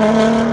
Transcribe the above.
Amen.